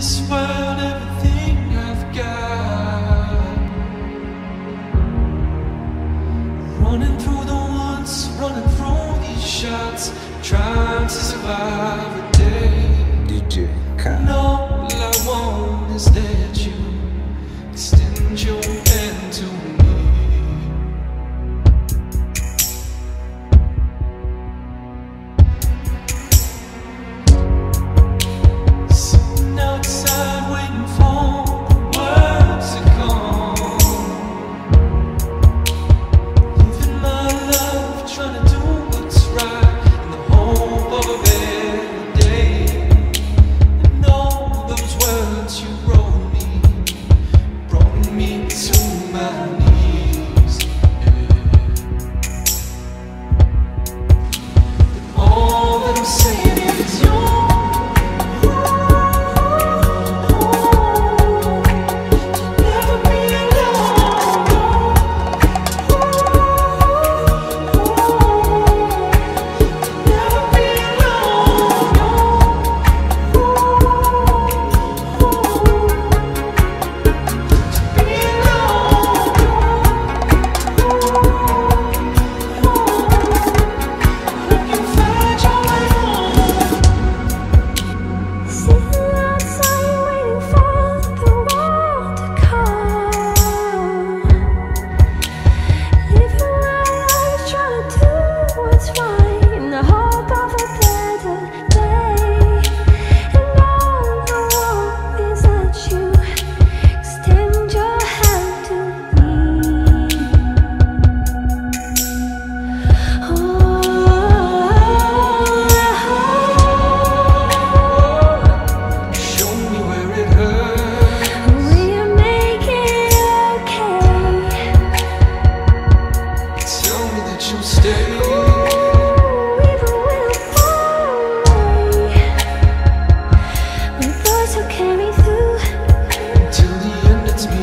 this world everything I've got. Running through the woods, running shots, trying to survive a day. DJ all I want is that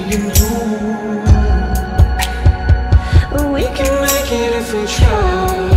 can do. We can make it if we try.